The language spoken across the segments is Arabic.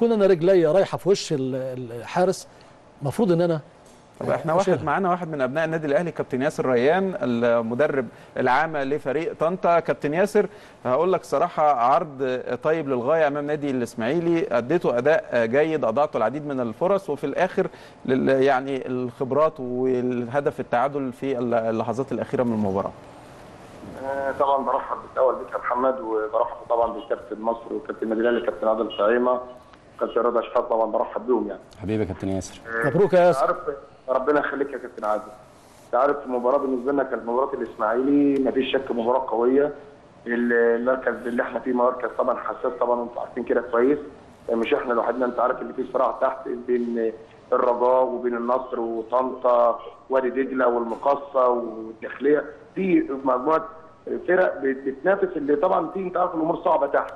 كون أنا رجليا رايحة في وش ال- الحارس المفروض إن أنا طب إحنا واحد. معانا واحد من أبناء النادي الأهلي كابتن ياسر ريان المدرب العام لفريق طنطا. كابتن ياسر هقول لك صراحة عرض طيب للغاية أمام نادي الإسماعيلي. أديته أداء جيد اضعتوا العديد من الفرص وفي الآخر يعني الخبرات والهدف التعادل في اللحظات الأخيرة من المباراة. طبعا برحب بالأول بك يا محمد وبرحب طبعا بكابتن مصر وكابتن النادي الأهلي كابتن عادل طعيمه كابتن رضا شحات طبعا برحب بيهم يعني. حبيبي يا كابتن ياسر. مبروك يا ياسر. عارف ربنا يخليك يا كابتن عادل. أنت عارف المباراة بالنسبة لنا كانت مباراة الإسماعيلي ما فيش شك مباراة قوية. المركز اللي إحنا فيه مركز طبعا حساس طبعا وأنتم عارفين كده كويس. مش إحنا لوحدنا أنت عارف اللي فيه صراع تحت بين الرجاء وبين النصر وطنطا وادي دجلة والمقصه والداخلية. في مجموعة فرق بت- بتنافس اللي طبعا في أنت عارف الأمور صعبة تحت.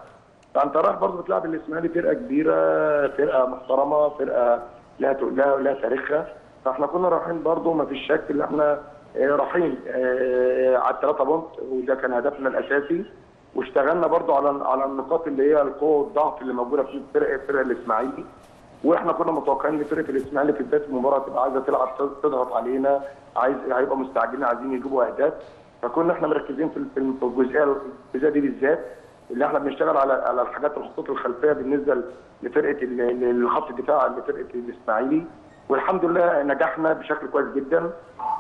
فأنت رايح برضه بتلعب الإسماعيلي فرقة كبيرة فرقة محترمة فرقة لها لها, لها تاريخها. فإحنا كنا رايحين برضه ما فيش شك إن إحنا آه، رايحين آه، على الثلاثه بونت وده كان هدفنا الأساسي. واشتغلنا برضه على على النقاط اللي هي القوة والضعف اللي موجودة في فرقة فرقة الإسماعيلي. وإحنا كنا متوقعين إن فرقة الإسماعيلي في بداية المباراة تبقى عايزة تلعب تضغط علينا عايز هيبقى مستعجلين عايزين يجيبوا أهداف. فكنا إحنا مركزين في الجزئية الجزئية دي بالذات. اللي إحنا بنشتغل على على الحاجات الخطوط الخلفية بالنسبة لفرقة ال- لخط الدفاع لفرقه الإسماعيلي. والحمد لله نجحنا بشكل كويس جدا.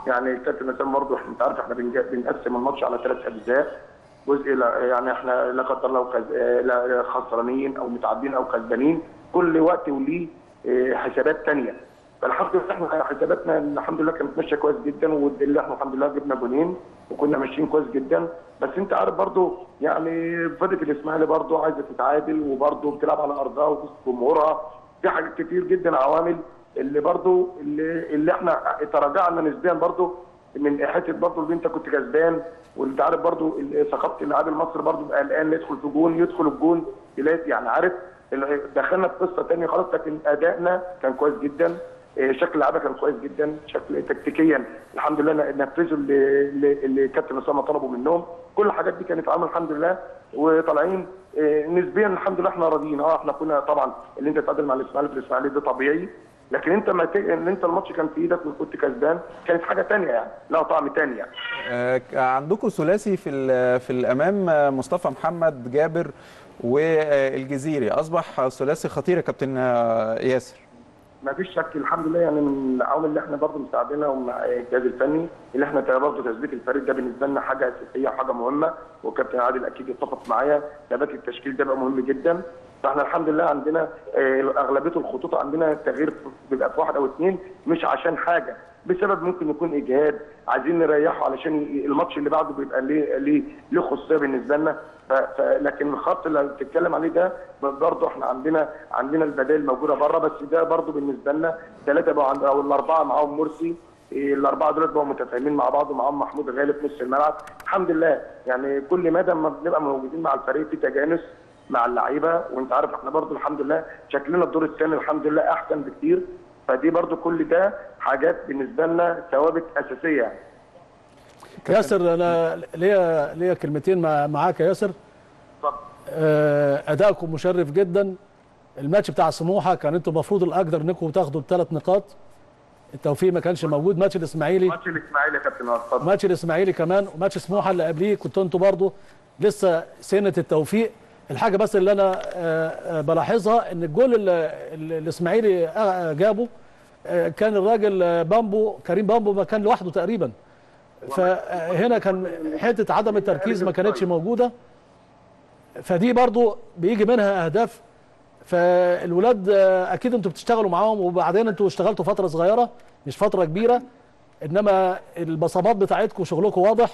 يعني الكابتن اسامه برضه أنت عارف إحنا بنقسم الماتش على ثلاث أجزاء. جزء يعني إحنا لا قدر الله خسرانين أو متعادلين أو كسبانين. كل وقت وليه آه، حسابات ثانية فالحمد لله إحنا حساباتنا الحمد لله كانت ماشية كويس جدا واللي إحنا الحمد لله جبنا جونين وكنا ماشيين كويس جدا. بس أنت عارف برضو يعني فرقه الإسماعيلي برضو عايزة تتعادل وبرضو بتلعب على أرضها وسط جمهورها. في حاجات كتير جدا عوامل اللي برضو اللي, اللي إحنا تراجعنا نسبيا برضو من حتة برضو اللي أنت كنت كسبان. وأنت عارف برضو ثقافة اللاعب المصري برضو بقى قلقان يدخل في جون يدخل الجون يلاقي يعني عارف دخلنا في قصة ثانية خلاص لكن أدائنا كان كويس جدا. شكل اللعيبه كان كويس جدا شكل تكتيكيا الحمد لله نفذوا اللي, اللي- كابتن أسامة طلبوا منهم. كل الحاجات دي كانت عاملة الحمد لله وطالعين إيه، نسبيا الحمد لله إحنا راضيين. آه إحنا كنا طبعا اللي أنت تتعادل مع الإسماعيلي في الإسماعيلي ده طبيعي لكن أنت ما ت... إن أنت الماتش كان في إيدك وكنت كسبان كانت حاجة ثانية يعني لها طعم ثاني يعني. آه، عندكم ثلاثي في في الأمام آه، مصطفى محمد جابر والجزيري. أصبح ثلاثي خطير يا كابتن آه، ياسر. ما فيش شك الحمد لله يعني من العوامل اللي إحنا برضه مساعدينها ومع الجهاز الفني اللي إحنا برضه تثبيت الفريق ده بالنسبة لنا حاجة أساسية وحاجة مهمة. وكابتن عادل أكيد يتفق معايا ثبات التشكيل ده بقى مهم جدا. فاحنا الحمد لله عندنا آه، أغلبية الخطوط عندنا التغيير بيبقى في واحد أو اثنين مش عشان حاجة. بسبب ممكن يكون إجهاد. عايزين نريحه علشان الماتش اللي بعده بيبقى ليه ليه ليه خصوصية بالنسبة لنا. لكن الخط اللي بتتكلم عليه ده برضه إحنا عندنا عندنا البدائل موجودة بره. بس ده برضه بالنسبة لنا ثلاثة بقوا أو الأربعة معاهم مرسي. الأربعة دول بقوا متفاهمين مع بعض ومعاهم محمود غالب في نص الملعب. الحمد لله. يعني كل مدى ما بنبقى موجودين مع الفريق في تجانس مع اللعيبة. وانت عارف إحنا برضه الحمد لله شكلنا الدور الثاني الحمد لله أحسن بكتير. فدي برضه كل ده حاجات بالنسبة لنا ثوابت أساسية. يعني ياسر أنا ليا ليا كلمتين مع معاك يا ياسر. اتفضل. آه، أدائكم مشرف جدا. الماتش بتاع سموحة كان أنتوا المفروض الأقدر انكم تاخدوا بثلاث نقاط. التوفيق ما كانش موجود. ماتش الإسماعيلي. ماتش الإسماعيلي يا كابتن اتفضل. ماتش الإسماعيلي كمان. وماتش سموحة اللي قبليه كنتوا أنتوا برضه لسه سنة التوفيق. الحاجة بس اللي أنا آه، آه، بلاحظها إن الجول اللي الإسماعيلي جابه كان الراجل آه، بامبو كريم بامبو ما كان لوحده تقريبا. فهنا كان حتة عدم التركيز ما كانتش موجودة. فدي برضو بيجي منها أهداف. فالولاد آه، أكيد أنتوا بتشتغلوا معاهم وبعدين أنتوا اشتغلتوا فترة صغيرة مش فترة كبيرة. إنما البصمات بتاعتكم شغلكم واضح.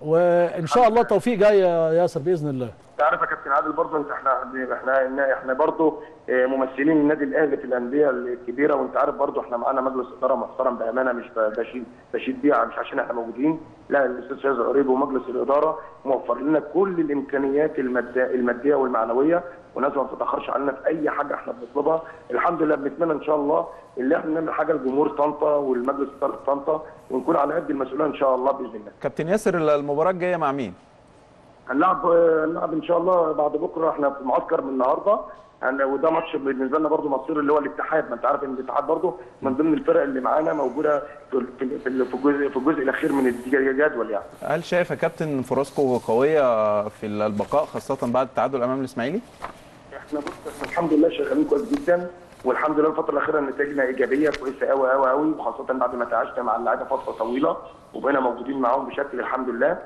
وإن شاء الله التوفيق جاي يا ياسر بإذن الله. انت عارف يا كابتن عادل برضه انت إحنا إحنا إحنا برضه آه، ممثلين النادي الاهلي في الأندية الكبيرة وانت عارف برضه إحنا معانا مجلس إدارة محترم بأمانة مش بشيد بشيد بيه مش عشان إحنا موجودين لا الأستاذ شاذ قريب ومجلس الإدارة موفر لنا كل الإمكانيات المادية والمعنوية وناس ما بتتاخرش علينا في أي حاجة إحنا بنطلبها. الحمد لله بنتمنى إن شاء الله اللي إحنا نعمل حاجة لجمهور طنطا والمجلس طنطا ونكون على قد المسؤولية إن شاء الله بإذن الله. كابتن ياسر المباراة الجاية مع مين؟ هنلعب هنلعب إن شاء الله بعد بكرة. إحنا في معسكر من النهارده. وده ماتش بالنسبة لنا برضه مصير اللي هو الاتحاد. ما أنت عارف إن الاتحاد برضه من ضمن الفرق اللي معانا موجودة في في في في الجزء في الجزء الأخير من الجدول يعني. هل شايف يا كابتن فرصكم قوية في البقاء خاصة بعد التعادل أمام الإسماعيلي؟ إحنا بص إحنا الحمد لله شغالين كويس جدا والحمد لله الفترة الأخيرة نتائجنا إيجابية كويسة قوي قوي قوي وخاصة بعد ما تعاشنا مع اللعيبة فترة طويلة وبقينا موجودين معاهم بشكل الحمد لله. آه،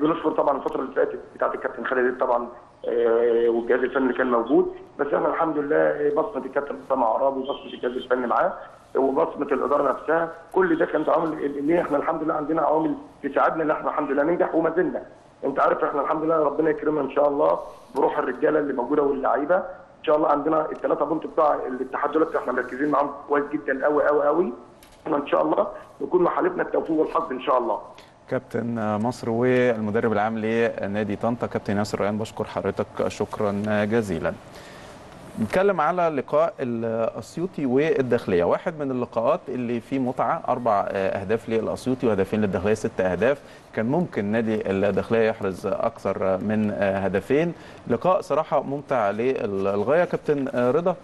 بنشكر طبعا الفترة اللي فاتت بتاعت الكابتن خالد طبعا آه، والجهاز الفني اللي كان موجود. بس إحنا الحمد لله آه، بصمة الكابتن اسامه عرابي وبصمة الجهاز الفني معاه وبصمة الإدارة نفسها كل ده كانت عوامل اللي إحنا الحمد لله عندنا عوامل تساعدنا إن إحنا الحمد لله ننجح وما زلنا. أنت عارف إحنا الحمد لله ربنا يكرمنا إن شاء الله بروح الرجالة اللي موجودة واللعيبة. إن شاء الله عندنا الثلاثه بونت بتاع الاتحاد دول إحنا مركزين معاهم كويس جدا قوي قوي قوي إحنا إن شاء الله نكون مع حالفنا التوفيق والحظ إن شاء الله. كابتن مصر والمدرب العام لنادي طنطا. كابتن ياسر ريان بشكر حضرتك. شكرا جزيلا. نتكلم على لقاء الأسيوطي والداخلية. واحد من اللقاءات اللي فيه متعة أربع أهداف للأسيوطي وهدفين للداخلية ست أهداف. كان ممكن نادي الداخلية يحرز أكثر من هدفين. لقاء صراحة ممتع للغاية. كابتن رضا